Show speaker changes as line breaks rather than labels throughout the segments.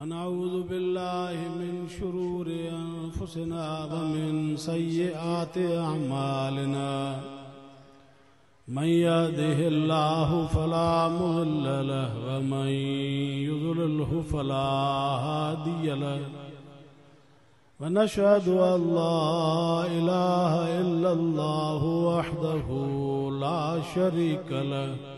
अनाउज़ु बिल्लाहि मिन शुरूरि अनफुसिना व मिन सय्यिआति अमालिना मन यहदिहिल्लाहु फला मुदिल्ल लह व मन युद्लिलहु फला हादिय लह व नशहदु अन ला इलाहा इल्लल्लाहु वहदहु ला शरीक लह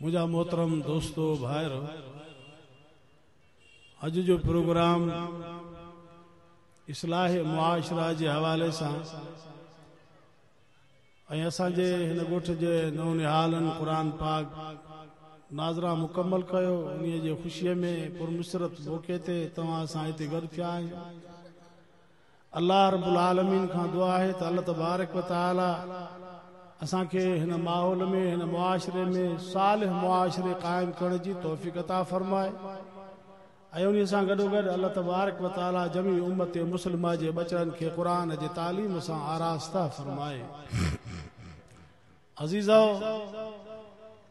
मुंहिंजा मोहतरम दोस्तो भाइर अॼु जो प्रोग्राम इस्लाह मुआशरा जे हवाले सां ऐं असांजे हिन ॻोठ जे नवनिहालनि क़ुर पाक नाज़रा मुकमल कयो उन जे ख़ुशीअ में पुरमुसरत मौक़े ते तव्हां असां हिते गॾु थिया आहियूं अलाह रबुल आलमीन खां दुआ आहे त अलाह तबारक ताला असांखे हिन माहौल में, हिन मुआशरे में साल मुआशरे क़ाइमु करण जी तौफ़ीक़ता फ़रमाए। उन सां गॾोगॾु तबारक ताला जमी उमत मुस्लिमा जे बचड़नि खे क़ुर जे तालीम सां आरास्ता फ़रमाए। अज़ीज़ो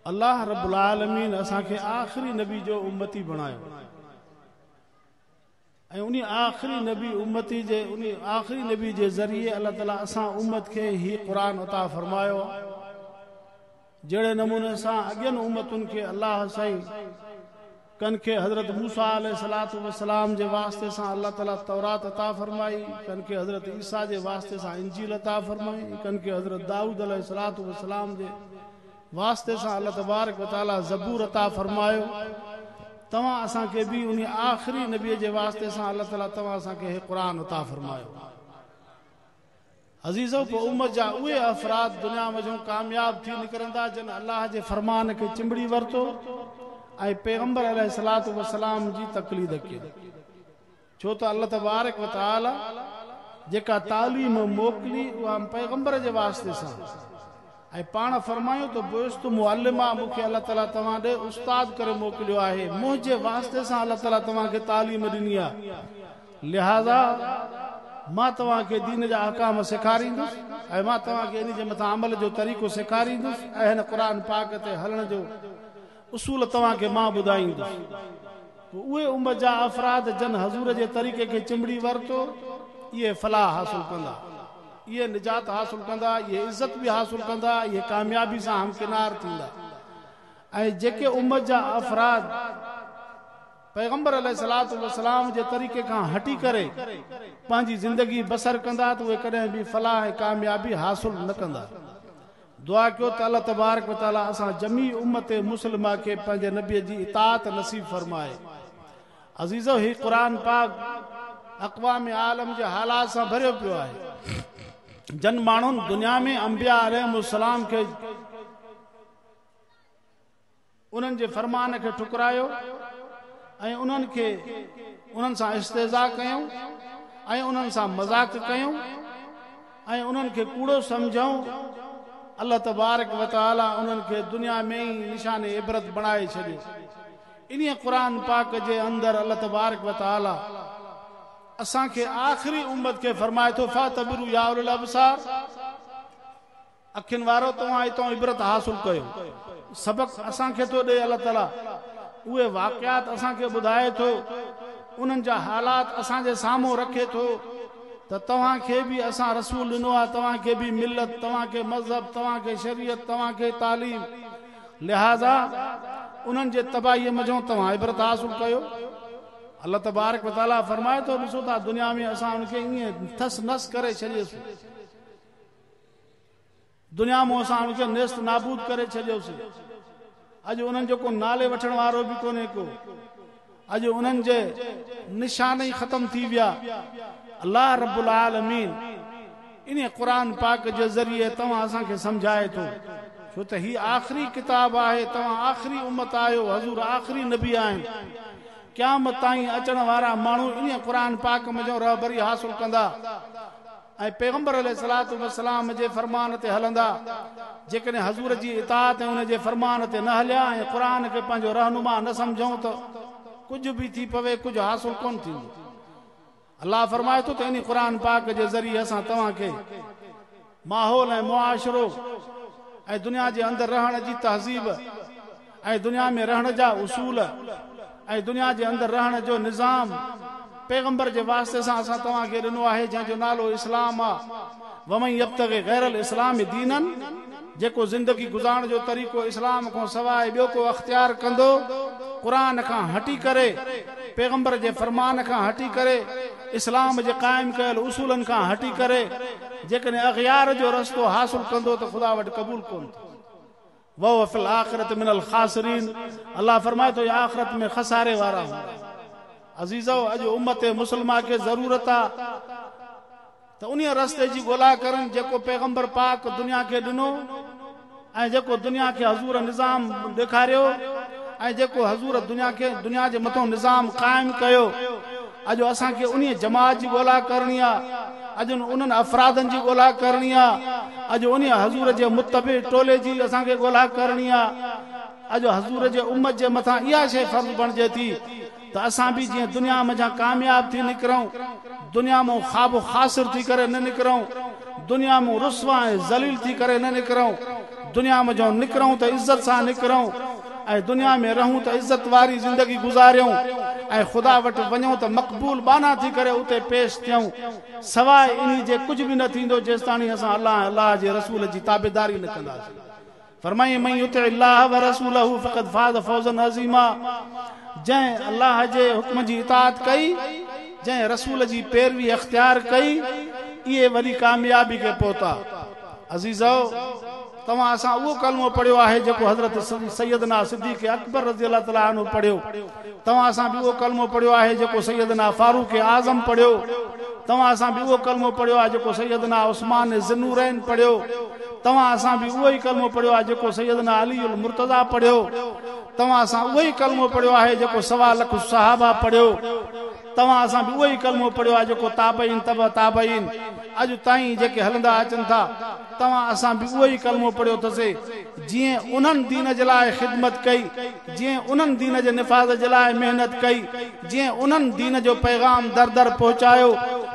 अलाह रबुल आलमीन असांखे आख़िरी नबी जो उम्मती बणायो। ऐं उन आख़िरी नबी उम्मती जे उन आख़िरी नबी जे ज़रिए अलाह ताला असां उम्मत खे ही क़ुर उता फ़रमायो। जहिड़े नमूने सां अॻियनि उम्मतुनि खे अलाह साईं, कन खे हज़रत मूसा सलात वसलाम जे वास्ते सां अलाह ताला तौरात अता फ़रमाई, कन खे हज़रत ईसा जे वास्ते सां इंजील अता फ़रमाई, कन खे हज़रत दाऊद सलात वसलाम जे वास्ते सां अलाह तबारक ताला ज़बूर अता फ़रमायो। तव्हां असांखे बि उन आख़िरी नबीअ जे वास्ते सां अलाह ताला तव्हां असांखे क़ुर उता फ़रमायो। अज़ीज़ो, पोइ उमत जा उहे अफ़राद दुनिया में कामयाब थी निकिरंदा, जिन अलाह जे फ़रमान खे चिंबड़ी वरितो ऐं पैगंबर सलात वसलाम जी तकलीद कई। छो त अलाह तबारक वताला जेका तालीम मोकिली, उहा पैगंबर जे वास्ते सां। ऐं पाण फरमायूं त ॾे उस्ताद करे मोकिलियो आहे। मुंहिंजे वास्ते सां अलाह ताला तव्हांखे तालीम ॾिनी लिहाज़ा, माँ तव्हांखे दीन जा अहकाम सेखारींदुसि, ऐं माँ अमल जो तरीक़ो सेखारींदुसि, ऐं हिन क़ुर पाक ते हलण जो उसूल तव्हांखे माँ ॿुधाईंदुसि। उहे अफ़राद जन हज़ूर जे तरीक़े खे चिंबड़ी वरितो, इहे फलाह हासिल कंदा। ये निजात हासिल कंदा, ये इज़त भी हासिल कंदा, ये कामयाबी सां हमकिनार थींदा। ऐं जेके उमत जा अफ़राद पैगंबर सलाम जे तरीक़े खां हटी करे, पंहिंजी ज़िंदगी बसर कंदा, त उहे कॾहिं बि फलाह कामयाबी हासिल न कंदा। दुआ कयो त अलाह तबारक ताला असां जमी उमत मुस्लिमा खे पंहिंजे नबीअ जी इतात नसीब फरमाए। अज़ीज़ो ही क़ुर पाक अक़वाम आलम जे हालात सां भरियो पियो आहे। जन माण्हुनि दुनिया में अंबिया अलैहिस्सलाम खे उन्हनि जे फरमान खे ठुकरायो ऐं उन्हनि इस्तेज़ा कयूं ऐं मज़ाक कयूं ऐं कूड़ो सम्झूं अल्लाह तबारक वताला उन्हनि दुनिया में ई निशान इबरत बणाए छॾियो। इन क़ुर पाक जे अंदरि अल्लाह तबारक वताला असांखे आख़िरी उम्मत खे फरमाए थो फा तबरू याउल अबसार। अखियुनि वारो तव्हां हितां इबरत हासिल कयो। सबक़ असांखे थो ॾे अलाह ताला, उहे वाक़ियात असांखे ॿुधाए थो। उन्हनि जा हालात असांजे साम्हूं रखे थो। त तव्हांखे बि असां रसूल ॾिनो आहे, तव्हांखे बि मिलत, तव्हांखे मज़हब, तव्हांखे शरीयत, तव्हांखे तालीम। लिहाज़ा, उन्हनि जे तबाहीअ मज़ो तव्हां इबरत हासिल कयो। अलाह तबारक ताला फरमाए थो ॾिसो था दुनिया में असां उनखे ईअं थस नस करे छॾियोसीं दुनिया में असां उनखे नेस्त नाबूद करे छॾियोसीं अॼु उन्हनि जो को नाले वठण वारो बि कोन्हे को। अॼु उन्हनि जे निशान ई ख़तम थी विया अलाह रबुल आलमीन इन क़ुर पाक जे ज़रिए तव्हां असांखे सम्झाए थो छो त हीअ आख़िरी किताब आहे, तव्हां आख़िरी उमत आहियो हज़ूर आख़िरी नबी आहिनि क़यामत ताईं अचण वारा माण्हू इन क़ुर पाक जो रहबरी हासिल कंदा। ऐं पैगंबर सलात वसलाम जे फरमान ते हलंदा। जेकॾहिं हज़ूर जी इताद ऐं उन जे फरमान ते न हलिया ऐं क़ुर खे पंहिंजो रहनुमा न सम्झूं त कुझु बि थी पवे, कुझु हासिल कोन थींदो। अलाह फरमाए थो त इन पाक जे ज़रिए असां तव्हांखे माहौल ऐं मुआशिरो ऐं दुनिया जे अंदरि रहण जी तहज़ीब ऐं दुनिया में रहण जा उसूल दुनिया जे अंदरि रहण जो निज़ाम पैगंबर जे वास्ते सां असां तव्हांखे ॾिनो आहे नालो इस्लाम आहे वमई अब तक गैरल इस्लाम दीननि, जेको ज़िंदगी गुज़ारण जो तरीक़ो इस्लाम खां सवाइ ॿियो को अख़्तियार कंदो क़ुर खां हटी करे, पैगंबर जे फरमान खां हटी करे, इस्लाम जे क़ाइमु कयल उसूलनि खां हटी करे, जेकॾहिं अख़ियार जो रस्तो हासिल कंदो, त ख़ुदा वटि क़बूल कोन वो फिल आख़िरत मिनल ख़ासरीन अलाह फरमाए थो आख़िरत में खसारे वारा अज़ीज़ो अॼु उमत मुस्लमान खे ज़रूरत आहे त उन रस्ते जी ॻोल्हा कनि जेको पैगंबर पाक दुनिया खे ॾिनो ऐं जेको दुनिया खे हज़ूर निज़ाम ॾेखारियो ऐं जेको हज़ूर दुनिया खे दुनिया जे मथां निज़ाम क़ाइमु कयो अॼु असांखे उन जमात जी ॻोल्हा करणी आहे अॼु उन्हनि अफ़रादनि जी ॻोल्हा करणी आहे अॼु उन हज़ूर जे मुतबे टोले जी असांखे ॻोल्हा करणी हज़ूर जे उमत जे मथां इहा शइ फर्ज़ बणिजे थी त असां बि जीअं दुनिया मज़ा कामयाब थी निकिरूं, दुनिया में ख़्वाब ख़ासिर थी करे न दुनिया में रुस्वा ज़लील थी करे न निकिरूं, दुनिया में जो निकिरूं त इज़त सां निकिरूं ऐं दुनिया में रहूँ त इज़त वारी ज़िंदगी गुज़ारियूं ऐं ख़ुदा वटि वञूं त मक़बूल बाना थी करे उते पेश थियूं सवाइ इन जे कुझु बि न थींदो जेसि ताणी असां अलाह अलाह जे रसूल जी ताबेदारी न कंदासीं। फरमाई, मई उते अलाह व रसूल फ़क़त फाद फौज़न अज़ीमा। जंहिं अलाह जे हुक्म जी इताद कई, जंहिं रसूल जी पैरवी अख़्तियार कई, इहे वरी कामयाबी खे पहुता। अज़ीज़ो तव्हां असां उहो कलमो पढ़ियो हज़रत सैदना सिद्दीक़ अकबर रज़ी अला ताला पढ़ियो। तव्हां असां बि उहो कलमो फारूक आज़म पढ़ो तव्हां असां बि उहो कलमो पढ़ियो आहे जेको सैदना उस्मान ज़नूरैन पढ़ियो। तव्हां असां बि उहो ई कलमो पढ़ियो आहे जेको अली उल मुर्तज़ा पढ़ियो। तव्हां असां उहो ई कलमो पढ़ियो आहे जेको सवा लख सहाबा पढ़ियो। तव्हां असां बि उहो ई कलमो पढ़ियो आहे जेको ताबईन तब ताबईन। अॼु ताईं जेके हलंदा अचनि था, तव्हां असां बि उहो कलमो पढ़ियो अथसीं जीअं उन्हनि दीन जे ख़िदमत कई, जीअं उन्हनि दीन जे निफ़ाज़ जे लाइ महिनत कई, जीअं उन्हनि दीन जो पैगाम दर दर पहुचायो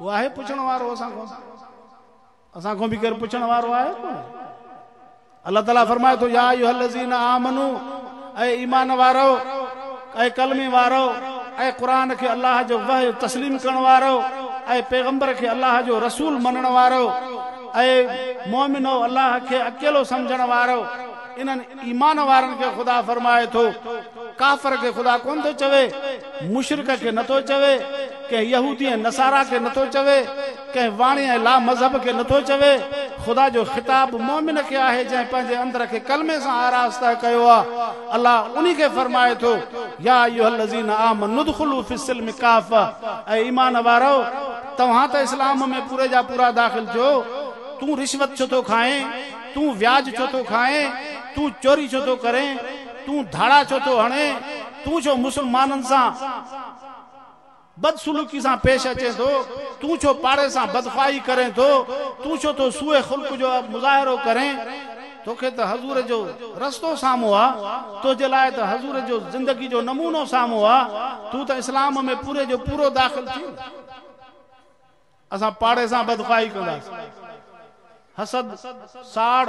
उहो आहे पुछण वारो असांखां असांखां बि केरु पुछण वारो आहे अलाह ताला फरमाए थो, या इहो लज़ीन आमनू, ऐं ईमान वारो, ऐं कलमी वारो, ऐं क़ुर खे अलाह जो वह तस्लीम करण वारो, ऐं पैगंबर खे अलाह जो रसूल मञण वारो, ऐं मोमिनो अलाह खे अकेलो सम्झण वारो इन्हनि ईमान वारनि खे ख़ुदा फरमाए थो, काफ़र खे ख़ुदा कोन थो चवे, मुशरक खे नथो चवे, कंहिं यहूदी ऐं नसारा खे नथो चवे, कंहिं वाणी ला मज़हब खे नथो चवे। ख़ुदा जो ख़िताब मोमिन खे आहे, जंहिं पंहिंजे अंदर खे कलमे सां आरास्ता कयो आहे अलाह उन फरमाए थो, या ऐं ईमान वारो तव्हां त इस्लाम में पूरे जा पूरा दाख़िल थियो, तूं रिश्वत छो थो खाए, तूं व्याज छो थो खाए तूं चोरी छो थो करे, तूं धाड़ा छो थो हणे, तूं छो मुस्लमाननि सां बदसलूकी सां पेश अचे थो, तूं छो पाड़े सां बदखाई करे थो, तूं छो तो सुए खुल्क जो मुज़ाहिरो करे, तोखे त हज़ूर जो रस्तो साम्हूं आहे तुंहिंजे लाइ त हज़ूर जो ज़िंदगी जो नमूनो साम्हूं आहे तूं त इस्लाम में पूरे जो पूरो दाख़िल थी। असां पाड़े सां बदखाई कंदासीं। हसद, साड़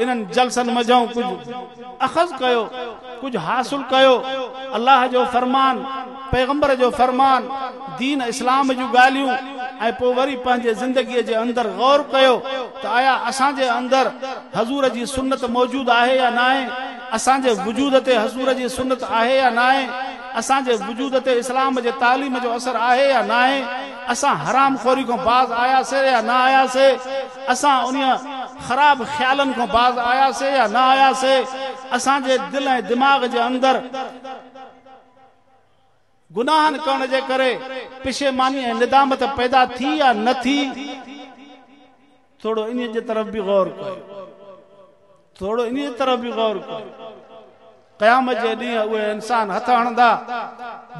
इन्हनि जलसनि मझऊं कुझु अख़ज़ कयो, कुझु हासिल कयो। अलाह जो फरमान, पैगंबर जो फरमान, दीन इस्लाम जूं ॻाल्हियूं, ऐं पोइ वरी पंहिंजे ज़िंदगीअ जे अंदरि गौर कयो, त आया असांजे अंदरि हज़ूर जी सुनत मौजूदु आहे या न आहे असांजे वजूद ते हज़ूर जी सुनत आहे या न आहे असांजे वजूद ते इस्लाम जे तालीम जो असरु आहे या न आहे हराम खोरी खां बाज़ आयासीं या न आयासीं? असां उन ख़राब ख़्यालनि खां बाज़ आयासीं या न आयासीं, असांजे दिलि ऐं दिमाग़ जे अंदरि गुनाहनि करण जे करे पिशेमानी ऐं निदामत पैदा थी या न थी थोरो इन जे तरफ़ बि गौर कयो। थोरो इन जे तरफ़ बि गौर कयो। क़यामत जे ॾींहुं उहे इंसान हथ हणंदा,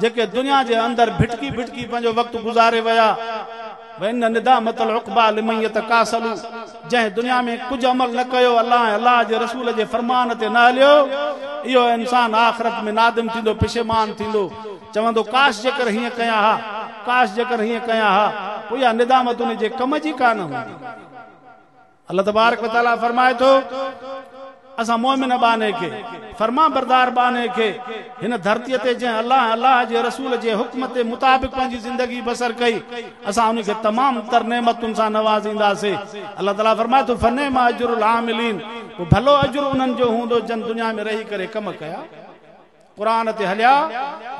जेके दुनिया जे अंदरि भिटकी भिटकी पंहिंजो वक़्तु गुज़ारे विया जंहिं दुनिया में कुझु अमल न कयो अलाह अलाह जे रसूल जे फरमान ते न हलियो, इहो इंसान आख़िरत में नादिम थींदो, पिशेमान थींदो। चवंदो, काश जेकर हीअं कया हा, काश जेकर हीअं कया हा, पोइ निदामत उन जे कम जी कान हूंदी। अलाह तबारक फरमाए थो असां मोमिन बाने खे फरमा बरदार बाने खे हिन धरतीअ ते जंहिं अलाह अलाह जे रसूल जे हुक्म ते मुताबिक़ पंहिंजी ज़िंदगी बसर कई, असां उन खे तमामु तर नेमतुनि सां नवाज़ींदासीं। अलाह ताला फरमाए थो फने माँ अजुर आमिलीन भलो अजुर उन्हनि जो हूंदो जन दुनिया में रही करे कम कया। क़ुर ते हलिया,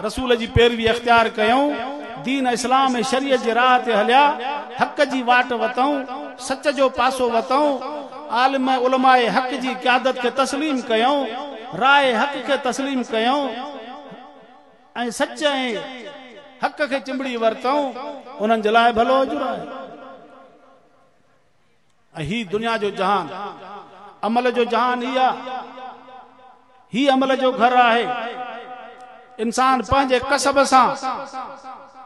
रसूल जी पैरवी अख़्तियार कयूं दीन इस्लाम ऐं शरीय जे राह ते हलिया, हक़ जी वाट वतऊं, सच जो पासो वतऊं आलिम उलमाए हक़ जी क्यादत खे तस्लीम कयूं राय हक़ खे तस्लीम कयूं ऐं सच हक़ खे चिंबड़ी वरितऊं, उन्हनि जे भलो अजुर आहे। ऐं दुनिया जो जहान, अमल जो जहान ही आहे ही अमल जो घर आहे। इंसान पंहिंजे कसब सां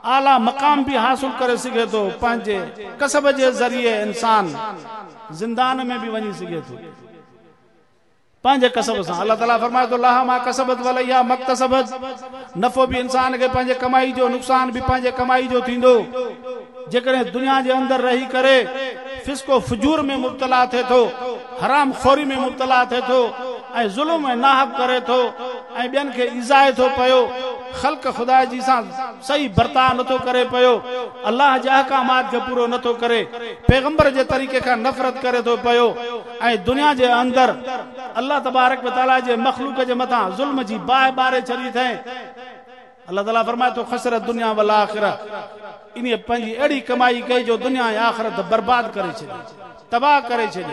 आला मक़ाम बि हासिल करे सघे थो, पंहिंजे कसब जे ज़रिए इंसान ज़िंदान में बि वञी सघे थो। पंहिंजे कसब सां। अलाह ताला फरमाए थो लाह माँ कसबत वलैया मक्तसबत। नफ़ो बि इंसान खे पंहिंजे कमाई जो, नुक़सान बि पंहिंजे कमाई जो थींदो। जेकॾहिं दुनिया जे अंदरि रही करे फिस्को फजूर में मुब्तला थो हराम खोरी में मुब्तला थो ऐं ज़ुल्म ऐं नाहब करे थो, ऐं ॿियनि खे इज़ाए थो पियो ख़ल्क ख़ुदा जी सां सही बर्ताव नथो करे पियो। अलाह जे अहकामात खे पूरो नथो करे। पैगंबर जे तरीक़े खां नफ़रत करे थो पियो। ऐं दुनिया जे अंदरि अलाह तबारक ताला जे मखलूक जे मथां ज़ुल्म जी बाहि ॿारे छॾी अथई अलाह ताला फरमाए थो, ख़सरत दुनिया वल आख़िरत। इन पंहिंजी अहिड़ी कमाई कई जो दुनिया ऐं आख़िरत बर्बाद करे छॾे। तबाह करे छॾे।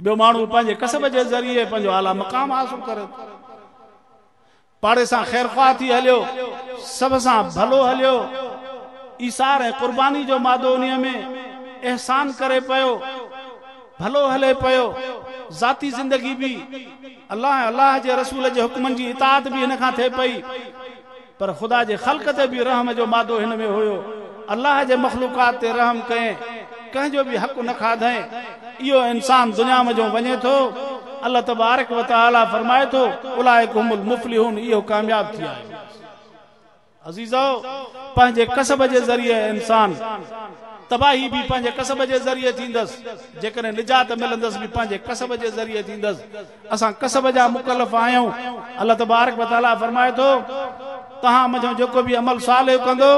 ॿियो माण्हू पंहिंजे कसब जे ज़रिए पंहिंजो आला मक़ाम हासिल करे पाड़े सां ख़ैरख़्वाह थी हलियो सभ सां भलो हलियो। ईसार ऐं क़ुर्बानी जो मादो उन में एहसान करे पियो, भलो हले पियो। ज़ाती ज़िंदगी बि अलाह अलाह जे रसूल जे हुकमनि जी इताद बि हिन थिए पई। पर ख़ुदा जे ख़ल्क़ ते बि रहम जो मादो हिन में हुयो। अलाह जे मख़लूकात ते रहम कयईं कंहिंजो बि हक़ न खाधई इहो इंसान दुनिया में जो थो अलाह तबारक व ताला फरमाए थो उलाए कुमुल मुफ़लिहून इहो कामयाब थी आयो अज़ीज़ो पंहिंजे कसब जे ज़रिए इंसान तबाही बि पंहिंजे कसब जे ज़रिए थींदसि जेकॾहिं निजात मिलंदसि बि पंहिंजे कसब जे ज़रिए थींदसि असां कसब जा मुकलफ़ आहियूं अलाह तबारक व ताला फरमाए थो तव्हां मुंहिंजो जेको बि अमल साल कंदो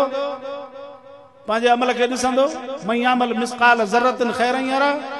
पंहिंजे अमल खे ॾिसंदो मई अमल मिसकाल ज़रतन ख़ैर वमई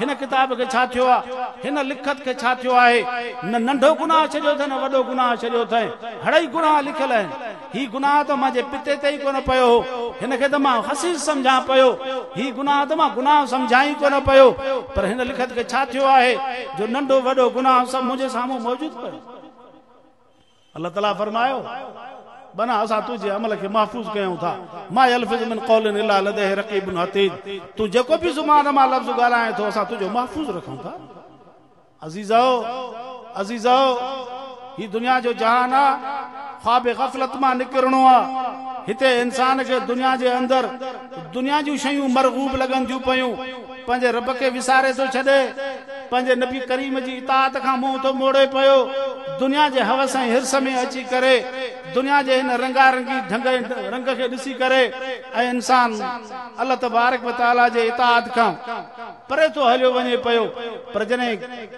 हिन किताब खे छा थियो आहे हिन लिखत खे छा थियो आहे? न नंढो गुनाह छॾियो अथई न वॾो गुनाह छॾियो अथई हड़ई गुनाह लिखियल आहिनि। ही गुनाह त मुंहिंजे पिते ते ई कोन पियो। हो हिन खे त माँ हसीस सम्झां पियो। ही गुनाह त माँ गुनाह सम्झां ई कोन पियो। पर हिन लिखत खे छा थियो आहे? जो नंढो वॾो गुनाह सभु मुंहिंजे साम्हूं मौजूद पियो। अल्लाह ताला फरमायो बना असां तुंहिंजे अमल खे महफ़ूज़ कयूं था। माँ यल्फिज़ मिन क़ौलिन इल्ला लदैहि रक़ीबुन अतीद। तूं जेको बि ज़ुबान माँ लफ़्ज़ ॻाल्हाए थो, असां तुंहिंजो महफ़ूज़ रखूँ था। अज़ीज़ो अज़ीज़ो ही दुनिया जो जहान आहे ख्वाब गफ़लत माँ निकिरणो आहे हिते इंसान खे दुनिया जे अंदरि दुनिया जूं शयूं मरगूब लॻनि थियूं पयूं। पंहिंजे रब खे विसारे थो छॾे, पंहिंजे नबी करीम जी इतात खां मुंहुं थो मोड़े पियो। दुनिया के हवस ए हिर्स में अची करे, दुनिया के हिन रंगारंगी ढंग रंग के ॾिसी करे इंसान अलाह तबारक ताला के इताद खां परे थो हलियो वञे पियो। पर जॾहिं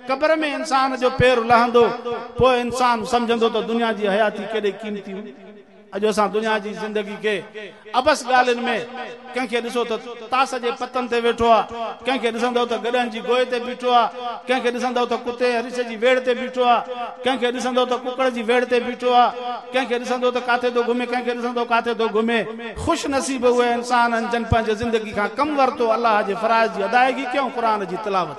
कब्र में इंसान जो पेर लहंदो इंसान समझ त दुनिया की हयाती केॾे कीमती अॼु असां दुनिया जी ज़िंदगी खे अबस ॻाल्हियुनि में कंहिंखे ॾिसो त तास जे पतनि ते वेठो आहे कंहिंखे ॾिसंदो त गॾनि जी गोए ते बीठो आहे कंहिंखे ॾिसंदो त कुते हरीश जी वेड़ ते बीठो आहे कंहिंखे ॾिसंदो त कुकड़ जी वेड़ ते बीठो आहे कंहिंखे ॾिसंदो त काथे थो घुमे, कंहिंखे ॾिसंदो काथे थो घुमे। ख़ुशि नसीब उहे इंसान जन पंहिंजे ज़िंदगी खां कमु वरितो अलाह जे फराज़ जी अदायगी कयूं क़ुर जी तिलावत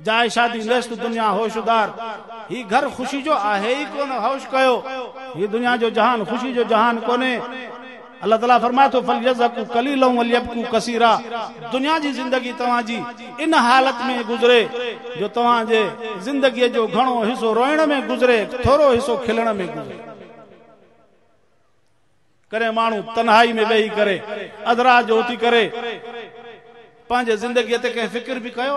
जाए शादी नेस्त दुनिया होशदार। ही घर खुशी जो आहे ही कोन होश कयो। ही दुनिया जो जहान खुशी जो जहान कोने। अल्लाह ताला फरमाए थो फल यज़कु कलीलम वलियबकु कसीरा। दुनिया जी ज़िंदगी तव्हां जी इन हालत में गुज़रे, जो तव्हां जे ज़िंदगीअ जो घणो हिसो रोइण में गुज़रे, थोरो हिसो खिलण में गुज़रे। करे माण्हू तन्हाई में वेही करे अदरा जो थी करे। पंहिंजे ज़िंदगीअ ते कंहिं फ़िक्र बि कयो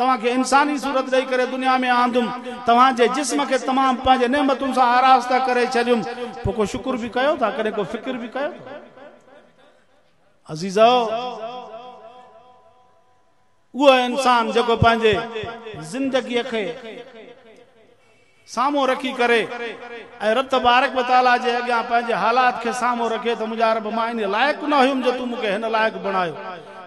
तव्हांखे इंसानी सूरत ॾेई करे दुनिया में आंदुमि। तव्हांजे जिस्म खे तमामु पंहिंजे नेमतुनि सां आरास्ता करे छॾियुमि। पोइ को शुकुर बि कयो था, कॾहिं को फ़िक्र बि कयो अज़ीज़ो, उहो इंसान जेको पंहिंजे ज़िंदगीअ खे साम्हूं रखी करे ऐं रब तबारक ताला जे अॻियाँ पंहिंजे हालात खे साम्हूं रखे त मुंहिंजा रब, माँ इन लाइक़ु न हुयुमि जो तूं मूंखे हिन लाइक़ु बणायो।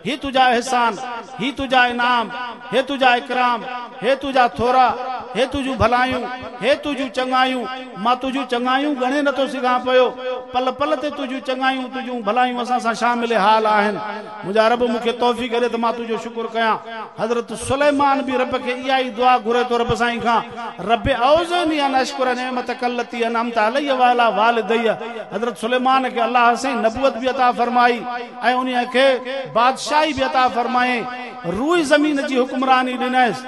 ही तुंहिंजा एहसान, ही तुंहिंजा इनाम, हे तुंहिंजा इकराम, हे तुंहिंजा थोरा, हे तुंहिंजूं भलायूं, हे तुझियूं चङायूं माँ तुझियूं चङायूं ॻणे नथो सघां पियो। पल पल ते तुझियूं चङायूं तुझियूं भलायूं असां सां शामिल हाल आहिनि। मुंहिंजा रब मूंखे तौफ़ी करे त माँ तुंहिंजो शुकुर कयां। हज़रत सुलेमान बि रब खे इहा ई दुआ घुरे थो रब साईं खां। रब औज़नी अन अशकुर नेमत कल्लती अनमत अलैय वाला वालिदैय। हज़रत सुलेमान खे अल्लाह साईं नबूवत बि अता फरमाई। ऐं उन खे बादशाही बि अता फरमाए। रूई ज़मीन जी हुक्मरानी ॾिनसि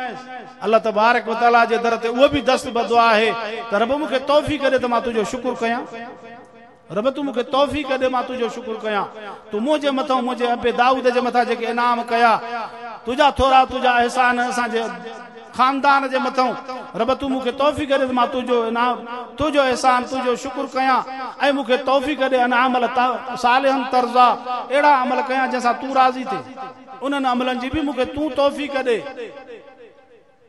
अल्लाह तबारक वताला जे दर ते उहो बि दस्त बदुआ आहे। त रब मूंखे तौफीक करे त माँ तुंहिंजो शुकुर कयां। रब तूं मूंखे तौफीक करे माँ तुंहिंजो शुकुर कयां। तूं मुंहिंजे मथां, मुंहिंजे अबे दाऊद जे मथां जेके इनाम कया तुंहिंजा थोरा तुंहिंजा अहसान असांजे खानदान के मथां। रब तू मूंखे तोहफ़ी करे तुझो इनाम, तुंहिंजो अहसान तुंहिंजो शुक्र कयां। तौफ़ी करे अना अमल तर्ज़ा अड़ा अमल क्या जैसा तू राज़ी थे। उन्हनि अमलनि की भी मूंखे तूं तोहफ़ी करे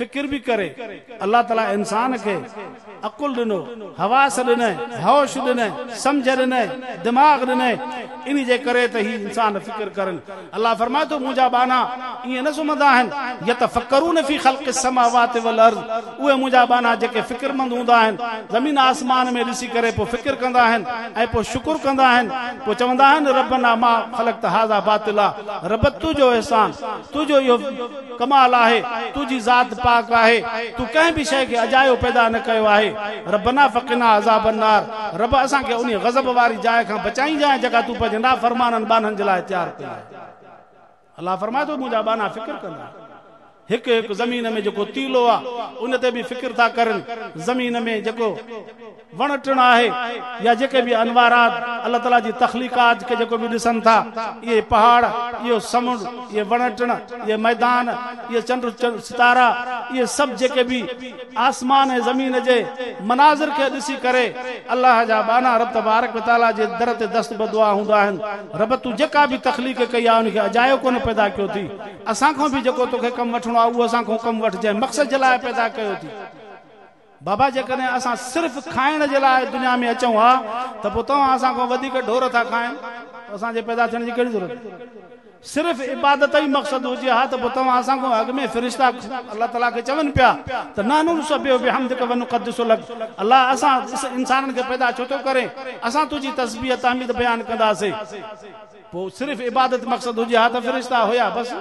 फ़िक्र भी करे। अल्लाह ताला इंसान के अकुल ॾिनो, हवास ॾिनई होश ॾिनई सम्झ ॾिनई दिमाग़ ॾिनई इन जे करे त ही इंसान फ़िक्र करनि। अल्लाह फरमाए थो, मुंहिंजा बाना ईअं न सुम्हंदा आहिनि। या त फ़करून फ़ी ख़ल्क़ समावात वल अर्ज़ उहे मुंहिंजा बाना जेके फ़िक्रमंद आहिनि, ज़मीन आसमान में ॾिसी करे फ़िक्र कंदा आहिनि ऐं पोइ शुकुर चवंदा आहिनि रबना माँ ख़लक त हाज़ा बातिला। रब तुंहिंजो अहसान तुंहिंजो इहो कमाल आहे। तुंहिंजी ज़ात पाक आहे. तू कंहिं बि शइ खे अजायो पैदा न कयो आहे. रबना फ़किना अज़ाब नार. रब असांखे उन गज़ब वारी जाइ खां बचाई जाय तूं पंहिंजे ना फरमाननि बाननि जे लाइ तयारु कई आहे. अलाह फरमाए थो, मुंहिंजा बाना फ़िक्र कंदा हिकु हिकु ज़मीन में जेको तीलो आहे उन ते फ़िक्र था करनि। ज़मीन में जेको वण टिण आहे, या जेके बि अनवारात अलाह ताला जी तखलीक़ात खे जेको बि ॾिसनि था, इहे पहाड़, इहो समुंड, इहे वण टिण इहे मैदान, इहे चंड सितारा, इहे सभु जेके बि आसमान ऐं ज़मीन जे मनाज़िर खे ॾिसी करे अलाह जा बाना रब तबारक ताला जे दर ते दस्त बदुआ हूंदा आहिनि। रब तूं जेका बि तखलीक़ कई आहे उनखे अजायो कोन पैदा कयो थी। असांखां बि जेको तोखे कमु वठिणो आहे उहो असांखां कमु वठि मक़सद जे लाइ पैदा कयो थी। बाबा जेकॾहिं असां सिर्फ़ु खाइण जे लाइ दुनिया में अचूं हा, त पोइ तव्हां ढोर था खाइनि। असांजे पैदा जी कहिड़ी ज़रूरत? सिर्फ़ु इबादत ई मक़सदु हा, त पोइ तव्हां में फ़रिश्ता अलाह ताला खे चवनि पिया, त नानू अलाह असां इंसाननि खे पैदा छो थो करे? असां तुंहिंजी तस्बीह तहमीद बयानु कंदासीं। सिर्फ़ु इबादत मक़सदु हा, त फ़रिश्ता हुया बसि।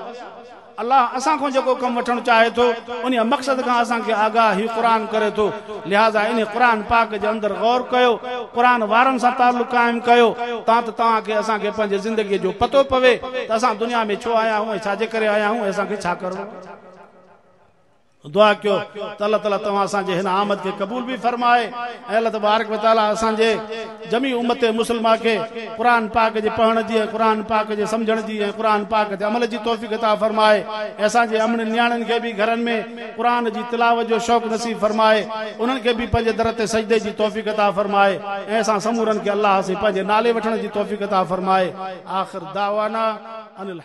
अलाह असां खां जेको कमु वठणु चाहे थो, उन मक़सद का असांखे आगाह ही कुरान करे थो। लिहाज़ा इन कुरान पाक के अंदर गौर कर कुरान वारनि सां तालुक क़ाइमु कयो। ता त जो पतो पवे तो अस दुनिया में छो आया हूँ आया हूँ करिणो? दुआ कयो, त अलाह ताला तव्हां असांजे हिन आमद खे क़बूल बि फरमाए। ऐं अलाह तबारक ताला असांजे जमी उमत मुस्लमा खे क़ुर पाक जे पढ़ण जी क़ुर पाक जे सम्झण जी ऐं क़ुर पाक ते अमल जी तौफ़ीक़ ता फरमाए। ऐं असांजे अमन नियाणियुनि खे बि घरनि में क़ुर जी तिलावत जो शौक़ु नसीब फरमाए। उन्हनि खे बि पंहिंजे दर ते सजदे जी तौफ़ीक़ ता फरमाए। ऐं असां समूरनि खे अलाह से पंहिंजे नाले वठण जी तौफ़ीक़ ता फरमाए। आख़िर दावाना अनिल